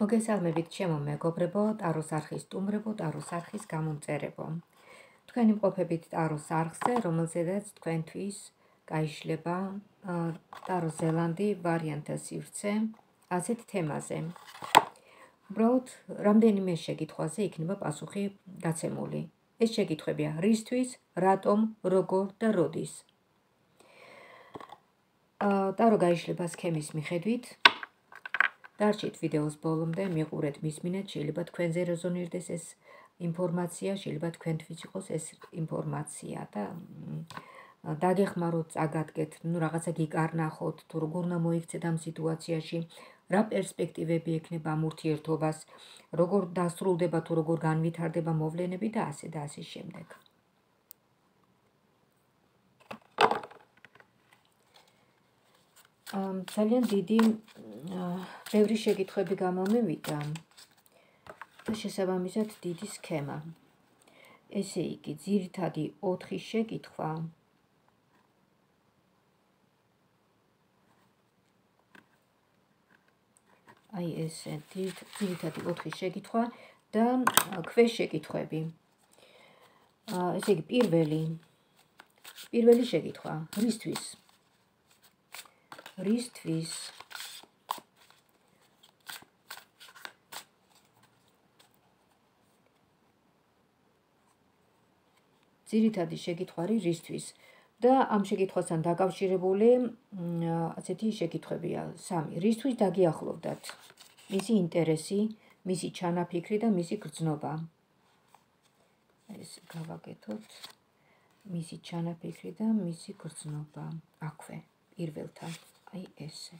მოგესალმებით ჩემო მეგობრებო, ტაროს არხის სტუმრებო, ტაროს არხის გამომწერებო. თქვენი მყოფებით ტაროს არხზე, რომელზედაც თქვენთვის გაიშლება ტარო ზელანდი ვარიანტა სივრცე ასეთ თემაზე. უბრალოდ რამდენიმე შეკითხვაზე იქნება პასუხი გაცემული. ეს შეკითხვებია: რისთვის, რატომ, როგორ და როდის? ტარო გაიშლება სქემის მიხედვით. დარჩით ვიდეოს ბოლომდე, მიყურეთ მის მინეთ, შეიძლება თქვენზე რეზონირდეს ეს ინფორმაცია, შეიძლება თქვენთვის იყოს ეს ინფორმაცია და დაგეხმაროთ, წაგადგეთ, ну რაღაცა გიკარნახოთ, თუ როგორ უნდა მოიქცეთ ამ სიტუაციაში, რა პერსპექტივები ექნება ამ ურთიერთობას, როგორ დასრულდება თუ როგორ განვითარდება მოვლენები და ასე და ასე შემდეგ. ძალიან დიდი ბევრი შეკითხვები გამომივიდა და შესაბამისად დიდი სქემა. ესე იგი, ძირითადი 4 შეკითხვა აი ესე ძირითადი 4 შეკითხვა და ქვეშ შეკითხვები. ესე იგი, პირველი პირველი შეკითხვა, რისთვის? რისთვის ძირითადი შეკითხვარი რისთვის და ამ შეკითხვასთან დაკავშირებული ასეთი შეკითხვებია სამი რისთვის დაგიახლოვდათ მისი ინტერესი მისი ჩანაფიქრი და მისი გრძნობა ეს გავაკეთოთ მისი ჩანაფიქრი და მისი გრძნობა აქვე პირველთან აი ესე.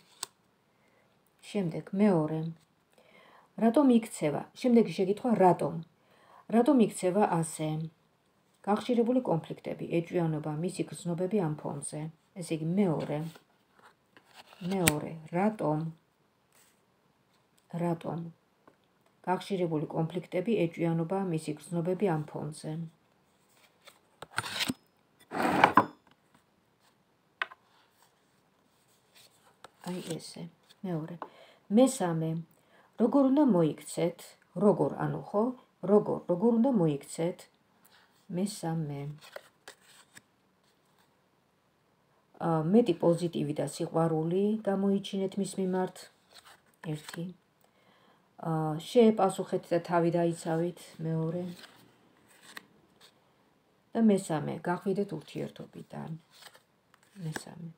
შემდეგ მეორე. რატომ იქცევა? შემდეგი შეკითხვა რატომ? რატომ იქცევა ასე? გახშირებული კონფლიქტები, ეჭვიანობა, მისი გზნობები ამ ფონზე. ესე იგი მეორე. მეორე, რატომ? რატომ? გახშირებული კონფლიქტები, ეჭვიანობა, მისი გზნობები ამ ფონზე. აი ესე. მეორე. მესამე. როგორ უნდა მოიქცეთ? როგორ, ანუ ხო? როგორ, როგორ უნდა მოიქცეთ? მესამე. აა მეტი პოზიტივი და სიყვარული გამოიჩინეთ მის მიმართ. ერთი. აა შეეპასუხეთ და თავი დაიცავით. მეორე. და მესამე, გახვიდეთ ურთიერთობიდან. მესამე.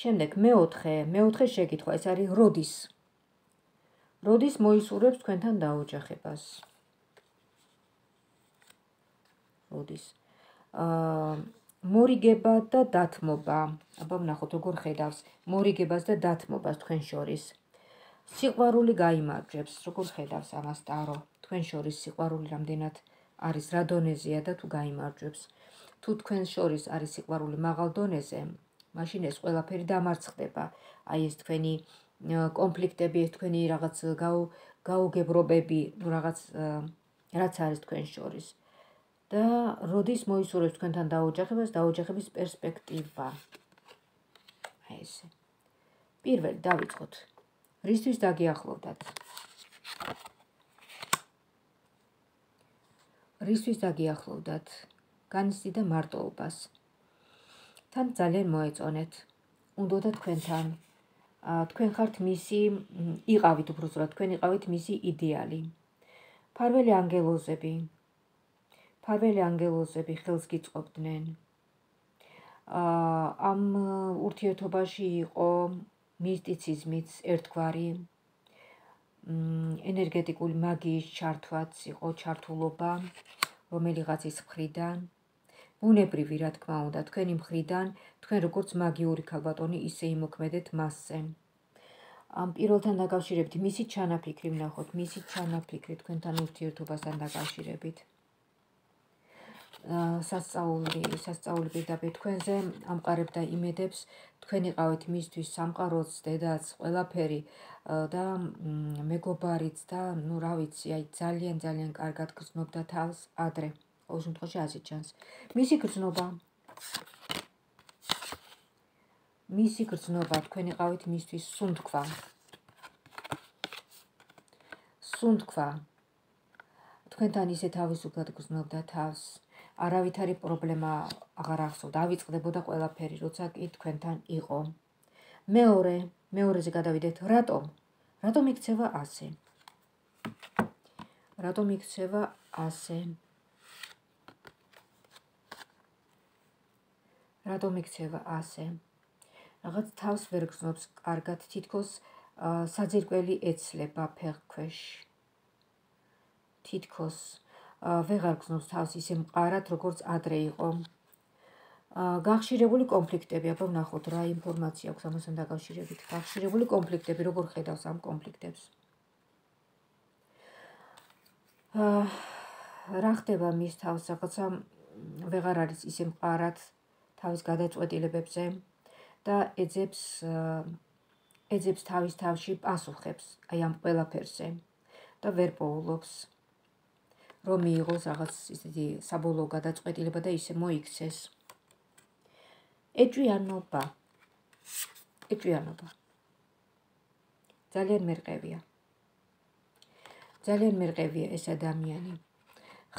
შემდეგ მეოთხე, მეოთხე შეკითხვა, ეს არის როდის? როდის მოისურვებს თქვენთან დაოჯახებას? როდის? აა მორიგება და დათმობა. აბა ნახოთ როგორ ხედავს მორიგებას და დათმობას თქვენ შორის. სიყვარული გამოიმარჯვებს, როგორ ხედავს ამას ტარო? თქვენ შორის სიყვარული რამდენად არის რა დონეზეა და თუ გამოიმარჯვებს? თუ თქვენ შორის არის სიყვარული მაღალ დონეზე, მაშინ ეს ყველაფერი დამარცხდება. აი ეს თქვენი კონფლიქტები, ეს თქვენი რაღაც გაუგებრობები, ну რაღაც რაც არის თქვენ შორის. და როდის მოისურვებს თქვენთან დაოჯახებას, დაოჯახების პერსპექტივა. აი ესე. პირველ დავიწყოთ. რისთვის დაგიახლოვდათ? რისთვის დაგიახლოვდათ? განცდი და მარტოობას. თან ძალიან მოეწონეთ. უნდოდა თქვენთან. თქვენ ხართ მისი იყავით უბრალოდ თქვენ იყავით მისი იდეალი. ფარველი ანგელოზები. ფარველი ანგელოზები ხელს გიწყობდნენ. აა ამ ურთიერთობაში იყო მისტიციზმიც ერთგვარი. მ ენერგეტიკული მაგიის ჩართვაც იყო ჩართულობა რომელიღაცის მხრიდან. ბუნებრივი რა თქმა უნდა თქვენი მხრიდან თქვენ როგორც მაგიური ქალბატონი ისე იმოქმედეთ მასზე ამ პირველთან დაკავშირებით მისი ჩანაფიქრი ვნახოთ მისი ჩანაფიქრი თქვენთან ურთიერთობასთან დაკავშირებით სასწაული სასწაული პირდაპირ თქვენზე ამყარებდა იმედებს თქვენ იყავით მისთვის სამყაროც დედაც ყველაფერი და მეგობარიც და ნუ რა ვიცი აი ძალიან ძალიან კარგად გრძნობდა თავს ადრე ყოველ შემთხვევაში ასე ჩანს. მისი გრძნობა მისი გრძნობა თქვენ იყავით მისთვის სუნთქვა. სუნთქვა თქვენთან ისე თავისუფლად გრძნობდა თავს არავითარი პრობლემა აღარ ახსოვ დავიწყდებოდა ყველაფერი როცა კი თქვენთან იყო. მეორე მეორეზე გადავიდეთ. რატომ? რატომ იქცევა ასე? რატომ იქცევა ასე? რატომ იქცევა ასე? რაღაც თავს ვერ გრძნობს. კარგად თითქოს საძირკველი ეცლება ფეხქვეშ. თითქოს ვეღარ გზნობს თავს ისე მყარად, როგორც ადრე იყო. გახშირებული კონფლიქტები, აბა ვნახოთ რა ინფორმაცია აქვს ამასთან დაკავშირებით. გახშირებული კონფლიქტები, როგორ ხედავს ამ კონფლიქტებს? აა რა ხდება მის თავს, რაღაცა ვეღარ არის ისე მყარად თავის გადაწყვეტილებებზე და ეძებს ეძებს თავის თავში პასუხებს აი ამ ყველაფერზე და ვერ პოულობს. რომ მიიღოს რაღაც ისეთი საბოლოო გადაწყვეტილება და ისე მოიქცეს. ეჭვიანობა. ეჭვიანობა. ძალიან მერყევია. ძალიან მერყევია ეს ადამიანი.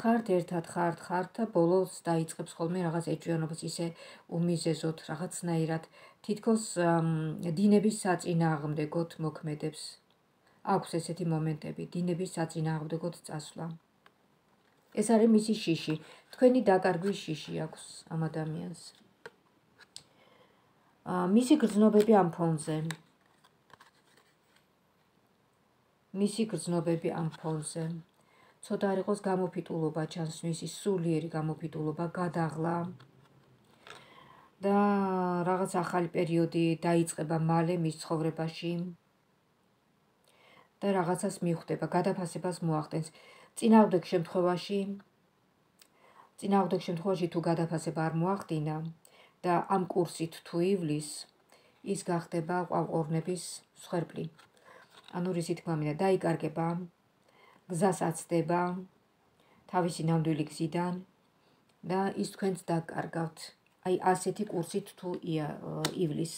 ხართ ერთად ხართ ხართ და ბოლოს დაიწყებს ხოლმე რაღაც ეჭვიანობას ისე უმიზეზოთ რაღაცნაირად თითქოს დინების საწინააღმდეგოთ მოქმედებს. აქვს ესეთი მომენტები, დინების საწინააღმდეგოთ წასვლა. ეს არის მისი შიში. თქვენი დაკარგვის შიში აქვს ამ ადამიანს. აა მისი გრძნობები ამ ფონზე. მისი გრძნობები ამ ფონზე. ცოტა არ იყოს გამოფიტულობა ჩანს მისი სულიერი გამოფიტულობა, გადაღლა. და რაღაც ახალი პერიოდი დაიწყება მალე მის ცხოვრებაში. და რაღაცას მიხვდება, გადაფასებას მოახდენს. წინააღმდეგ შემთხვევაში წინააღმდეგ შემთხვევაში თუ გადაფასება არ მოახდინა და ამ კურსით თუ ივლის ის გახდება ყვავყორნების სხერფლი. ანუ რისი თქმა მინდა დაიკარგება გზას აცდება თავისი ნამდვილი გზიდან და ის თქვენს დაკარგავთ. აი ასეთი კურსით თუ ივლის.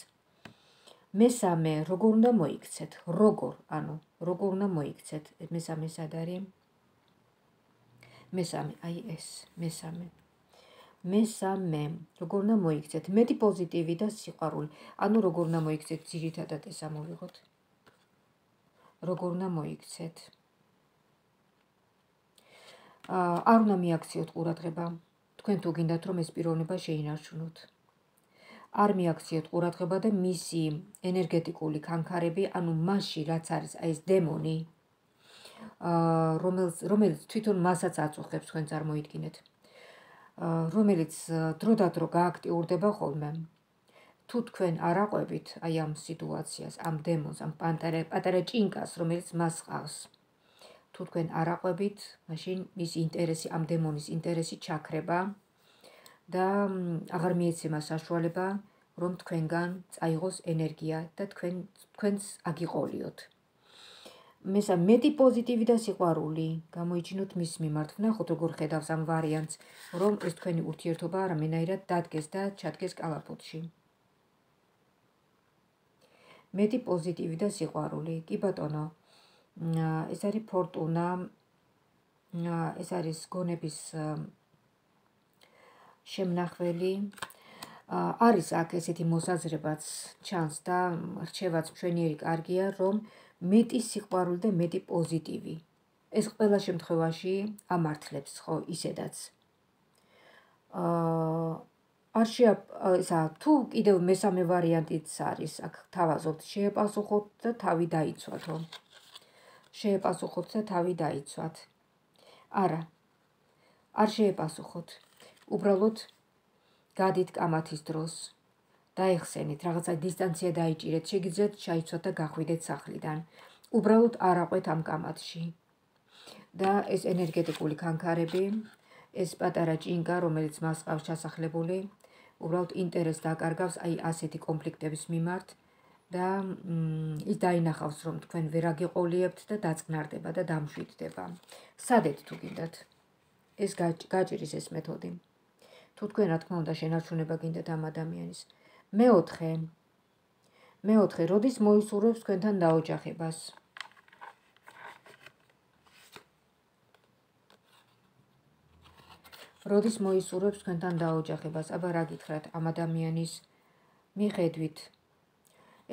მესამე, როგორ უნდა მოიქცეთ? როგორ? ანუ როგორ უნდა მოიქცეთ? მესამე სად არის? მესამე, აი ეს, მესამე. მესამე, როგორ უნდა მოიქცეთ? მეტი პოზიტივი და სიყვარული. ანუ როგორ უნდა მოიქცეთ ძირითადად ეს ამოვიღოთ? როგორ უნდა მოიქცეთ? აა, არ უნდა მიაქციოთ ყურადღება. თქვენ თუ გინდათ რომ ეს პიროვნება შეინარჩუნოთ. არ მიაქციოთ ყურადღება და მისი ენერგეტიკული კანკარები, ანუ მასში რაც არის აი ეს დემონი, რომელიც რომელიც თვითონ მასაც აწუხებს თქვენ წარმოიდგინეთ. რომელიც დროდადრო გააქტიურდება ხოლმე. თუ თქვენ არ აყვებით აი ამ სიტუაციას, ამ დემონს, ამ პანტერე, პატარა ჭინკას, რომელიც მას ყავს. თუ თქვენ არ აყვებით, მაშინ მის ინტერესი ამ დემონის ინტერესი ჩაქრება და აღარ მიეცემა საშუალება რომ თქვენგან წაიღოს ენერგია და თქვენ თქვენს აგიყოლიოთ. მესა მეტი პოზიტივი და სიყვარული გამოიჩინოთ მის მიმართ. ვნახოთ როგორ ხედავს ამ ვარიანტს, რომ ეს თქვენი ურთიერთობა რამენაირად დადგეს და ჩადგეს კალაპოტში. მეტი პოზიტივი და სიყვარული. კი ბატონო. ეს არის ფორტუნა. ეს არის გონების შემნახველი. არის აქ ესეთი მოსაზრებაც ჩანს და რჩევაც მშვენიერი კარგია, რომ მეტი სიყვარული და მეტი პოზიტივი. ეს ყველა შემთხვევაში ამართლებს ხო ისედაც. აა არ შეა ესა თუ კიდევ მესამე ვარიანტიც არის, აქ თავაზობთ შეეპასუხოთ და თავი დაიცვათო. შეეპასუხოთ და თავი დაიცვათ. არა. არ შეეპასუხოთ. უბრალოდ გადით კამათის დროს. დაეხსენით, რაღაცა დისტანცია დაიჭირეთ, შეგიძლიათ ჩაიცვათ და გახვიდეთ სახლიდან. უბრალოდ არ აყვეთ ამ კამათში. და ეს ენერგეტიკული კანკარები, ეს პატარა ჭინკა, რომელიც მას ყავს ჩასახლებული, უბრალოდ ინტერესს დაკარგავს აი ასეთი კონფლიქტების მიმართ და ის დაინახავს, რომ თქვენ ვერ აგიყოლიებთ და დაწყნარდება და დამშვიდდება. სადეთ თუ გინდათ ეს გაჭირის ეს მეთოდი. თუ თქვენ რა თქმა უნდა შენარჩუნება გინდათ ამ ადამიანის, მეოთხე. მეოთხე როდის მოისურვებს თქვენთან დაოჯახებას? როდის მოისურვებს თქვენთან დაოჯახებას? აბა რა გითხრათ ამ ადამიანის მიხედვით.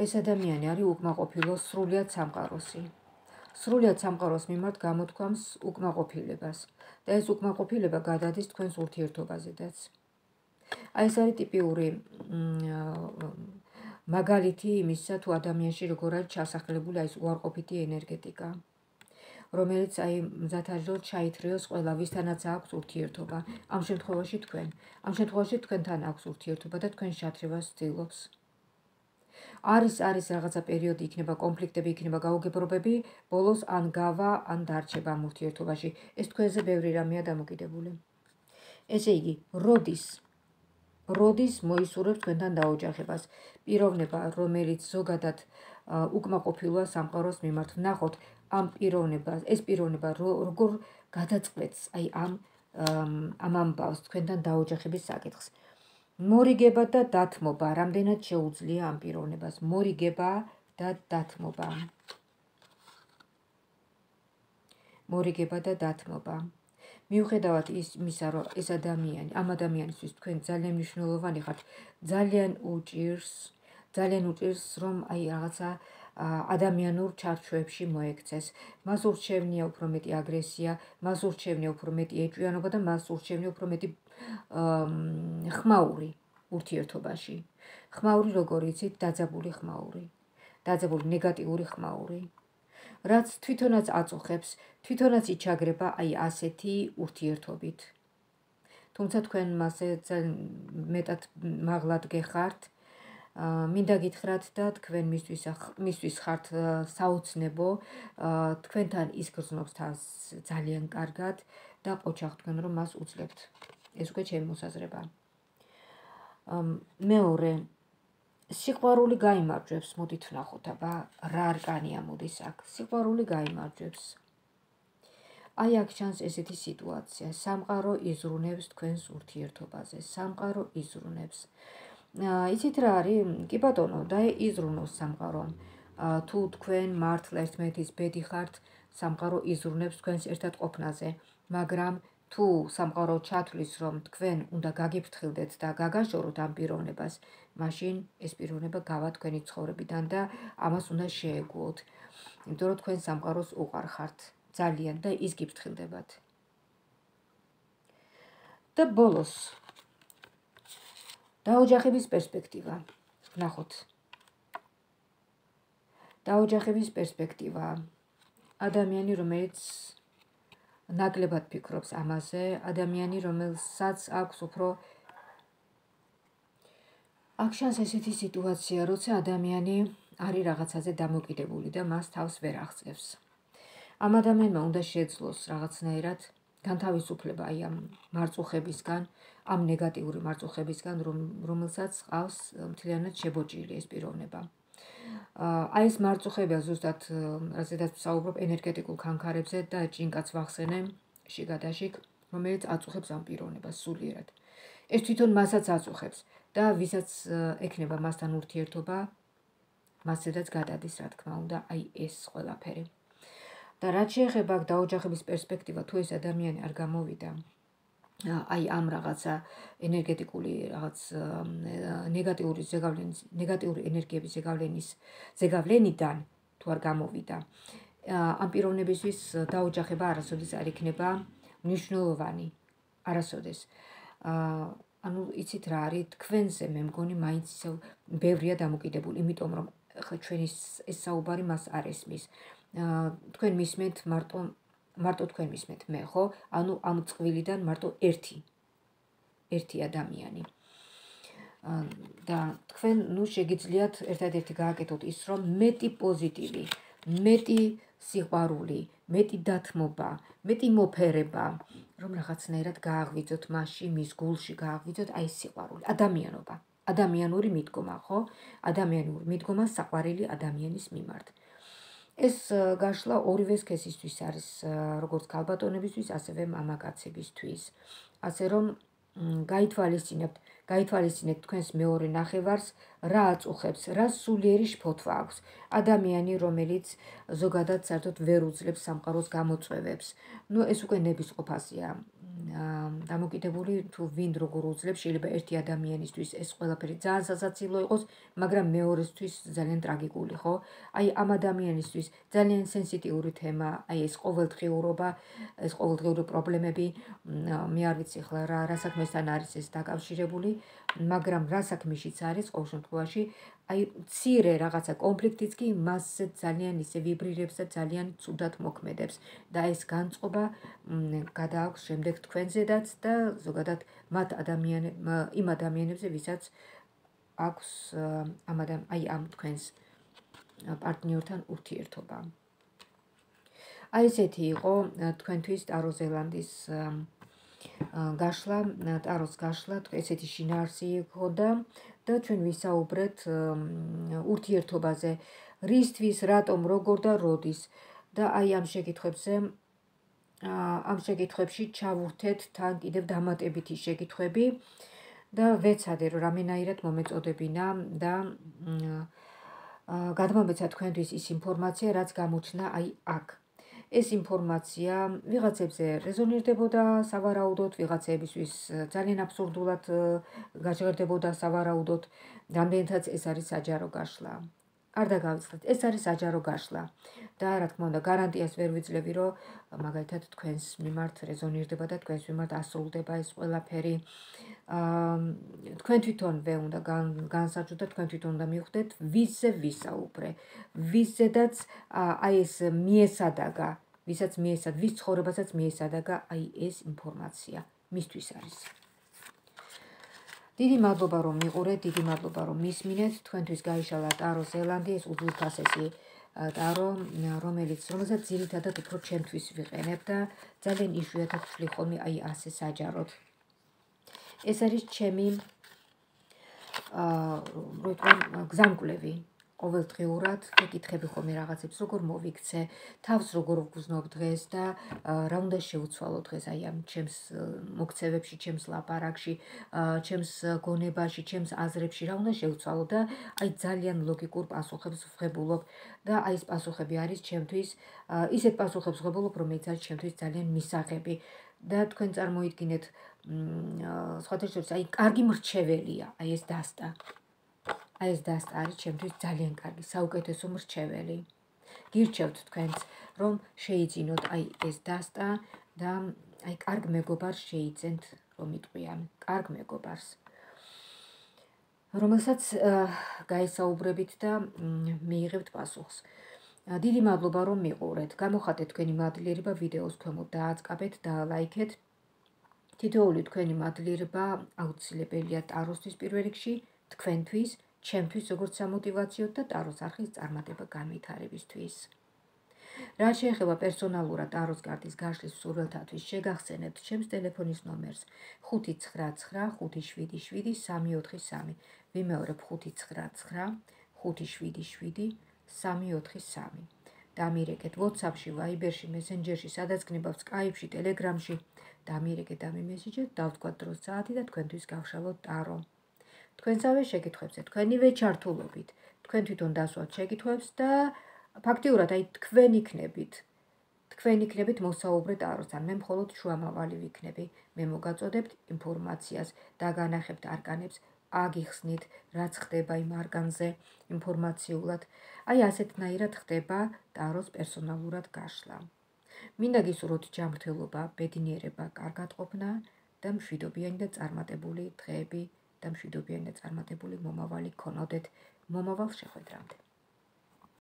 ეს ადამიანი არის უკმაყოფილო სრულიად სამყაროსი. სრულიად სამყაროს მიმართ გამოთქვამს უკმაყოფილებას და ეს უკმაყოფილება გადადის თქვენს ურთიერთობაზედაც. აი ეს არის ტიპიური მაგალითი იმისა თუ ადამიანში როგორ არის ჩასახლებული აი ეს უარყოფითი ენერგეტიკა. რომელიც აი მზათაჟო ჩაითრიოს ყველა ვისთანაც აქვს ურთიერთობა. ამ შემთხვევაში თქვენ, ამ შემთხვევაში თქვენთან აქვს ურთიერთობა და თქვენ შათრევას ცდილობს. არის არის რაღაცა პერიოდი იქნება კონფლიქტები, იქნება გაუგებრობები, ბოლოს ან გავა, ან დარჩება ურთიერთობაში. ეს თქვენზე ბევრი რამეა დამოკიდებული. ესე იგი, როდის როდის მოისურვებს თქვენთან დაოჯახებას? პიროვნება, რომელიც ზოგადად უკმაყოფილოა სამყაროს მიმართ. ნახოთ, ამ პიროვნებას, ეს პიროვნება როგორ გადაწყვეტს აი ამ ამ ამბავს თქვენთან დაოჯახების საკითხს. მორიგება და დათმობა, რამდენად შეუძლია ამ პიროვნებას მორიგება და დათმობა. მორიგება და დათმობა. მიუხედავად ის მისა, რომ ეს ადამიანი, ამ ადამიანისთვის თქვენ ძალიან მნიშვნელოვანი ხართ, ძალიან უჭირს, ძალიან უჭირს, რომ აი რაღაცა ადამიანურ ჩარჩოებში მოექცეს. მას ურჩევნია უფრო მეტი აგრესია, მას ურჩევნია უფრო მეტი ეჭვიანობა და მას ურჩევნია უფრო მეტი ხმაური ურთიერთობაში. ხმაური როგორ იცით, დაძაბული ხმაური. დაძაბული ნეგატიური ხმაური. რაც თვითონაც აწუხებს, თვითონაც იჩაგრება აი ასეთი ურთიერთობით. თუმცა თქვენ მასე ძალიან მეტად მაღლად გეხართ, მინდა გითხრათ და თქვენ მისთვის მისთვის ხართ საოცნებო. თქვენთან ის გრძნობს თავს ძალიან კარგად და ყოჩახ თქვენ რომ მას უძლებთ. ეს უკვე ჩემი მოსაზრება. მეორე სიყვარული გამოიმარჯვებს მოდით ვნახოთ აბა რა არკანია მოდის აქ? სიყვარული გამოიმარჯვებს აი აქ ჩანს ესეთი სიტუაცია. სამყარო იზრუნებს თქვენს ურთიერთობაზე. სამყარო იზრუნებს. იცით რა არის? კი ბატონო, და იზრუნოს სამყარო. თუ თქვენ მართლა ერთმანეთის ბედი ხართ, სამყარო იზრუნებს თქვენს ერთად ყოფნაზე, მაგრამ თუ სამყარო ჩათვლის, რომ თქვენ უნდა გაგიფრთხილდეთ და გაგაშოროთ ამ პიროვნებას, მაშინ ეს პიროვნება გავა თქვენი ცხოვრებიდან და ამას უნდა შეეგუოთ. იმიტომ რომ თქვენ სამყაროს უყარხართ ძალიან და ის გიფრთხილდებათ. და ბოლოს დაოჯახების პერსპექტივა. ნახოთ. დაოჯახების პერსპექტივა. ადამიანი, რომელიც ნაკლებად ფიქრობს ამაზე, ადამიანი, რომელსაც აქვს უფრო აქშანს ესეთი სიტუაცია, როცა ადამიანი არის რაღაცაზე დამოკიდებული და მას თავს ვერ აღწევს. ამ ადამიანმა უნდა შეძლოს რაღაცნაირად განთავისუფლება აი ამ მარწუხებისგან, ამ ნეგატიური მარწუხებისგან, რომელსაც ყავს მთლიანად შებოჭილი ეს პიროვნება. აი ეს მარწუხებია ზუსტად, რაზედაც საუბრობ ენერგეტიკულ ხანქარებზე და ჭინკაც ვახსენე შიგადაშიგ, რომელიც აწუხებს ამ პიროვნებას სულიერად. ეს თვითონ მასაც აწუხებს და ვისაც ექნება მასთან ურთიერთობა, მასედაც გადადის, რა თქმა უნდა, აი ეს ყველაფერი. და რაც შეეხება დაოჯახების პერსპექტივა, თუ ეს ადამიანი არ გამოვიდა აი ამ რაღაცა ენერგეტიკული რაღაც ნეგატიური ზეგავლენის ნეგატიური ენერგიების ზეგავლენის ზეგავლენიდან თუ არ გამოვიდა ამ პიროვნებისთვის დაოჯახება არასოდეს არ იქნება მნიშვნელოვანი არასოდეს. ანუ იცით რა არის თქვენზე მე მგონი მაინც ისევ ბევრია დამოკიდებული იმიტომ რომ ხა ჩვენი ეს საუბარი მას არ ესმის. თქვენ მისმენთ მარტო მარტო თქვენ მისმენთ მე ხო? ანუ ამ წვილიდან მარტო ერთი. ერთი ადამიანი. და თქვენ ნუ შეგიძლიათ ერთადერთი გააკეთოთ ის რომ მეტი პოზიტივი მეტი სიყვარული მეტი დათმობა მეტი მოფერება რომ რაღაცნაირად გააღვიძოთ მასში მის გულში გააღვიძოთ აი სიყვარული. ადამიანობა. ადამიანური მიდგომა ხო? ადამიანური მიდგომა საყვარელი ადამიანის მიმართ ეს გაშლა ორივე სქესისთვის არის, როგორც ქალბატონებისთვის, ასევე მამაკაცებისთვის. ასე რომ გაითვალისწინებთ, გაითვალისწინეთ თქვენს მეორე ნახევარს, რა აწუხებს, რა სულიერი შფოთვა აქვს. ადამიანი, რომელიც ზოგადად საერთოდ ვერ უძლებს სამყაროს გამოწვევებს. ნუ ეს უკვე ნების ყოფასია. დამოკიდებული თუ ვინ როგორ უძლებს, შეიძლება ერთი ადამიანისთვის ეს ყველაფერი ძალიან სასაცილო იყოს, მაგრამ მეორესთვის ძალიან ტრაგიკული, ხო? აი ამ ადამიანისთვის ძალიან სენსიტიური თემა, აი ეს ყოველდღიურობა, ეს ყოველდღიური პრობლემები, მე არ ვიცი ხლა რა რა საქმესთან არის ეს დაკავშირებული, მაგრამ რა საქმეშიც არის ყოველ შემთხვევაში, აი ცირე რაღაცა კონფლიქტიც კი მასზე ძალიან ისე ვიბრირებს და ძალიან ცუდად მოქმედებს. და ეს განწყობა გადააქვს შემდეგ თქვენზედაც და ზოგადად მათ ადამიანებს იმ ადამიანებზე ვისაც აქვს ამ ადამ აი ამ თქვენს პარტნიორთან ურთიერთობა. აი ესეთი იყო თქვენთვის ტარო ზელანდის გაშლა ტაროს გაშლა ესეთი შინაარსი იქოდა და ჩვენ ვისაუბრეთ ურთიერთობაზე, რისთვის, რატომ, როგორ და როდის და აი ამ შეკითხვებზე ამ შეკითხვებში ჩავურთეთ თან კიდევ დამატებითი შეკითხვები და ვეცადე რომ რამენაირად მომეწოდებინა და გადმომეცა თქვენთვის ის ინფორმაცია, რაც გამოჩნდა აი აქ. ეს ინფორმაცია ვიღაცებზე რეზონირდებოდა სავარაუდოდ, ვიღაცებისთვის ძალიან აბსურდულად გაჟღერდებოდა სავარაუდოდ, რამდენთაც ეს არის საჯარო გაშლა. არ დაგავიწყდეთ, ეს არის საჯარო გაშლა. და რა თქმა უნდა, გარანტიას ვერ ვიძლევი, რომ მაგალითად თქვენს მიმართ რეზონირდება და თქვენს მიმართ ასრულდება ეს ყველაფერი. აა თქვენ თვითონვე უნდა განსაჯოთ და თქვენ თვითონ უნდა მივხვდეთ, ვისზე ვისაუბრე. ვისზედაც აი ეს მიესადაგა, ვისაც მიესად, ვის ცხოვრებასაც მიესადაგა აი ეს ინფორმაცია მისთვის არის. დიდი მადლობა რომ მიყურეთ, დიდი მადლობა რომ მისმინეთ. თქვენთვის გაიშალა ტარო ზელანდი, ეს უძულფასესი ტარო, რომელიც რომელსაც ძირითადად უფრო ჩემთვის ვიყენებ და ძალიან იშვიათად ვშლი ხოლმე აი ასე საჯაროდ. ეს არის ჩემი აა რო თქვა გზამკვლევი, ყოველდღიურად ეკითხები ხოლმე რაღაცებს, როგორ მოვიქცე, თავს როგორ ვგზნობ დღეს და რა უნდა შევცვალო დღეს აი ამ ჩემს მოქცევებში, ჩემს ლაპარაკში, ჩემს გონებაში, ჩემს აზრებში რა უნდა შევცვალო და აი ძალიან ლოგიკურ პასუხებს ვღებულობ და აი ეს პასუხები არის ჩემთვის ისეთ პასუხებს ვღებულობ, რომელიც არის ჩემთვის ძალიან მისაღები და თქვენ წარმოიდგინეთ სხვათა შორის აი კარგი მრჩეველია აი ეს დასტა აი ეს დასტა არის ჩემთვის ძალიან კარგი, საუკეთესო მრჩეველი. გირჩევთ თქვენც, რომ შეიძინოთ აი ეს დასტა და აი კარგ მეგობარს შეიძენთ, რომ იტყვიან, კარგ მეგობარს. რომელსაც გაისაუბრებით და მიიღებთ პასუხს. დიდი მადლობა რომ მიყურეთ. გამოხატეთ თქვენი მადლიერება ვიდეოს ქვემოთ დააწყაბეთ და ლაიქეთ. თითოეული თქვენი მადლიერება აუცილებელია ტაროსთვის პირველ რიგში, თქვენთვის ჩემთვის როგორც სამოტივაციო და ტაროს არხის წარმატება განვითარებისთვის. რა შეეხება პერსონალურად ტაროს კარტის გაშლის სურვილთათვის შეგახსენებთ ჩემს ტელეფონის ნომერს 599577343. ვიმეორებ 599577343. დამირეკეთ WhatsApp-ში, Viber-ში, Messenger-ში, სადაც გნებავთ Skype-ში, Telegram-ში. დამირეკეთ ამ მესიჯებს, დავთქვათ დროს საათი და თქვენთვის გავშალოთ ტარო. თქვენსავე შეკითხვებზე, თქვენივე ჩართულობით, თქვენ თვითონ დასვათ შეკითხვებს და ფაქტიურად აი თქვენ იქნებით თქვენ იქნებით მოსაუბრეთ აროსთან, მე მხოლოდ შუამავალი ვიქნები. მე მოგაწოდებთ ინფორმაციას და განახებთ არკანებს, აგიხსნით, რაც ხდება იმ არგანზე ინფორმაციულად. აი ასეთნაირად ხდება ტაროს პერსონალურად გაშლა. მინდა გისურვოთ ჯანმრთელობა, ბედნიერება, კარგატყოფნა და მშვიდობიანი და წარმატებული დღეები. და მშვიდობიანი და წარმატებული მომავალი ქონოდეთ მომავალ შეხვედრამდე